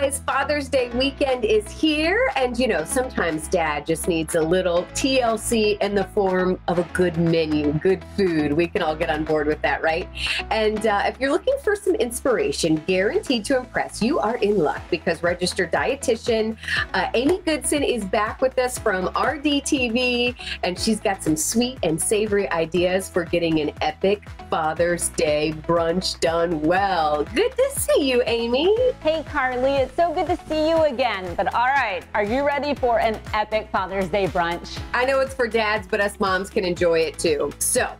guys, Father's Day weekend is here. And you know, sometimes dad just needs a little TLC in the form of a good menu, good food. We can all get on board with that, right? And uh, if you're looking for some inspiration, guaranteed to impress, you are in luck because registered dietitian uh, Amy Goodson is back with us from RDTV, and she's got some sweet and savory ideas for getting an epic Father's Day brunch done well. Good to see you, Amy. Hey, Carly, it's so good to see you again. But all right, are you ready for an epic Father's Day brunch? I know it's for dads, but us moms can enjoy it too. So,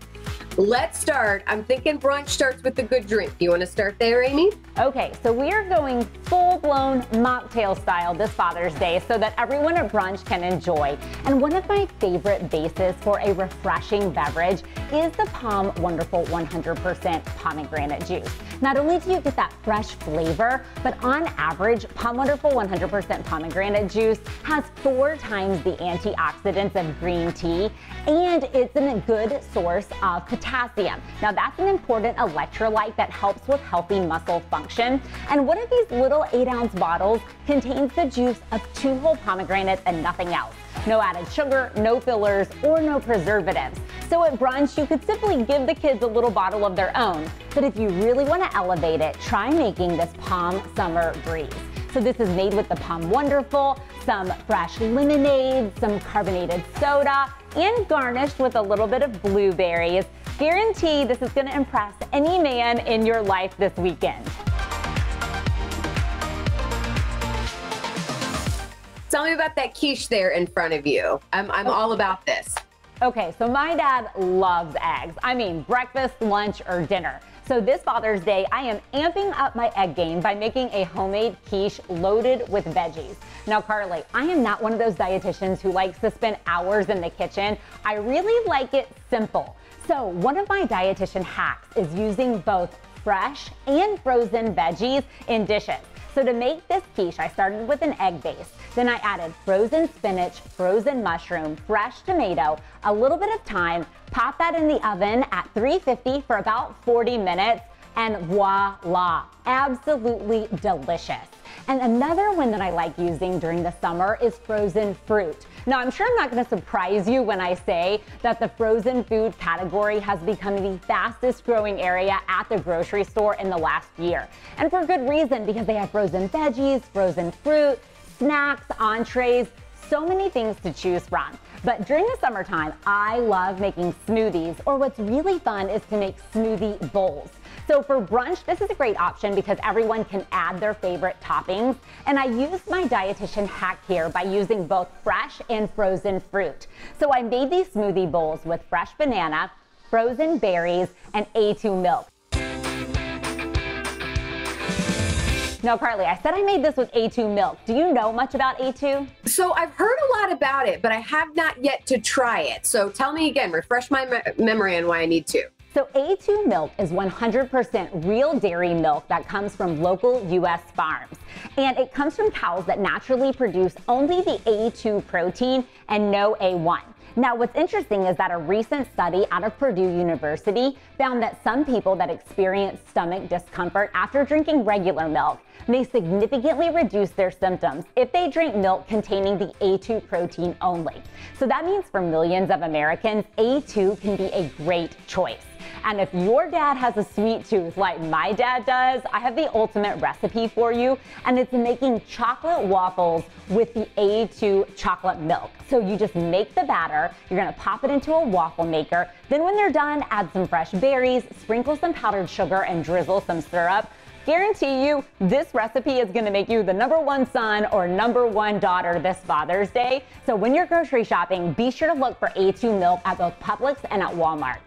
Let's start. I'm thinking brunch starts with a good drink. Do you want to start there, Amy? Okay, so we are going full blown mocktail style this Father's Day so that everyone at brunch can enjoy. And one of my favorite bases for a refreshing beverage is the POM Wonderful 100% pomegranate juice. Not only do you get that fresh flavor, but on average, POM Wonderful 100% pomegranate juice has four times the antioxidants of green tea, and it's a good source of potassium. Now that's an important electrolyte that helps with healthy muscle function. And one of these little eight ounce bottles contains the juice of two whole pomegranates and nothing else. No added sugar, no fillers, or no preservatives. So at brunch, you could simply give the kids a little bottle of their own. But if you really want to elevate it, try making this POM Summer Breeze. So this is made with the POM Wonderful, some fresh lemonade, some carbonated soda, and garnished with a little bit of blueberries. Guarantee this is gonna impress any man in your life this weekend. Tell me about that quiche there in front of you. I'm, I'm oh. all about this. Okay, so my dad loves eggs. I mean, breakfast, lunch, or dinner. So this Father's Day, I am amping up my egg game by making a homemade quiche loaded with veggies. Now, Carly, I am not one of those dietitians who likes to spend hours in the kitchen. I really like it simple. So one of my dietitian hacks is using both fresh and frozen veggies in dishes. So to make this quiche, I started with an egg base. Then I added frozen spinach, frozen mushroom, fresh tomato, a little bit of thyme, pop that in the oven at 350 for about 40 minutes, and voila, absolutely delicious. And another one that I like using during the summer is frozen fruit. Now, I'm sure I'm not going to surprise you when I say that the frozen food category has become the fastest growing area at the grocery store in the last year. And for good reason, because they have frozen veggies, frozen fruit, snacks, entrees, so many things to choose from. But during the summertime, I love making smoothies, or what's really fun is to make smoothie bowls. So for brunch, this is a great option because everyone can add their favorite toppings. And I used my dietitian hack here by using both fresh and frozen fruit. So I made these smoothie bowls with fresh banana, frozen berries, and A2 milk. No, Carly, I said I made this with A2 milk. Do you know much about A2? So I've heard a lot about it, but I have not yet to try it. So tell me again, refresh my me memory on why I need to. So A2 milk is 100% real dairy milk that comes from local U.S. farms. And it comes from cows that naturally produce only the A2 protein and no A1. Now, what's interesting is that a recent study out of Purdue University found that some people that experience stomach discomfort after drinking regular milk may significantly reduce their symptoms if they drink milk containing the A2 protein only. So that means for millions of Americans, A2 can be a great choice. And if your dad has a sweet tooth like my dad does, I have the ultimate recipe for you. And it's making chocolate waffles with the A2 chocolate milk. So you just make the batter, you're gonna pop it into a waffle maker. Then when they're done, add some fresh berries, sprinkle some powdered sugar, and drizzle some syrup. Guarantee you, this recipe is gonna make you the number one son or number one daughter this Father's Day. So when you're grocery shopping, be sure to look for A2 milk at both Publix and at Walmart.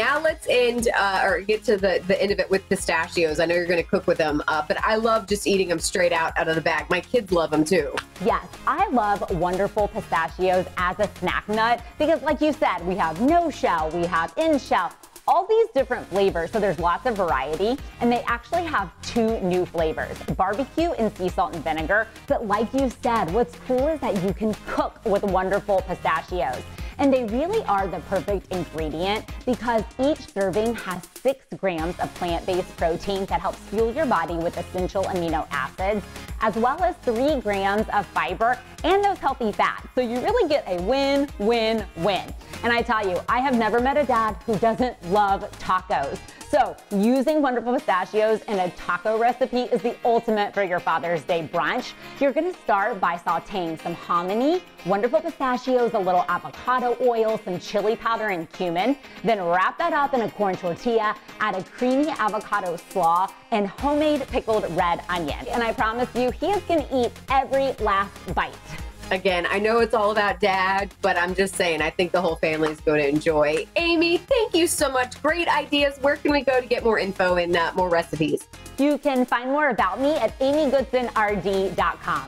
Now let's end uh, or get to the, the end of it with pistachios. I know you're going to cook with them, uh, but I love just eating them straight out out of the bag. My kids love them too. Yes, I love wonderful pistachios as a snack nut because, like you said, we have no shell, we have in shell, all these different flavors, so there's lots of variety, and they actually have two new flavors, barbecue and sea salt and vinegar. But like you said, what's cool is that you can cook with wonderful pistachios. And they really are the perfect ingredient because each serving has six grams of plant based protein that helps fuel your body with essential amino acids, as well as three grams of fiber and those healthy fats. So you really get a win, win, win. And I tell you, I have never met a dad who doesn't love tacos. So, using wonderful pistachios in a taco recipe is the ultimate for your Father's Day brunch. You're gonna start by sauteing some hominy, wonderful pistachios, a little avocado oil, some chili powder, and cumin. Then wrap that up in a corn tortilla, add a creamy avocado slaw, and homemade pickled red onion. And I promise you, he is gonna eat every last bite. Again, I know it's all about dad, but I'm just saying, I think the whole family is going to enjoy. Amy, thank you so much. Great ideas. Where can we go to get more info and uh, more recipes? You can find more about me at amygoodsonrd.com.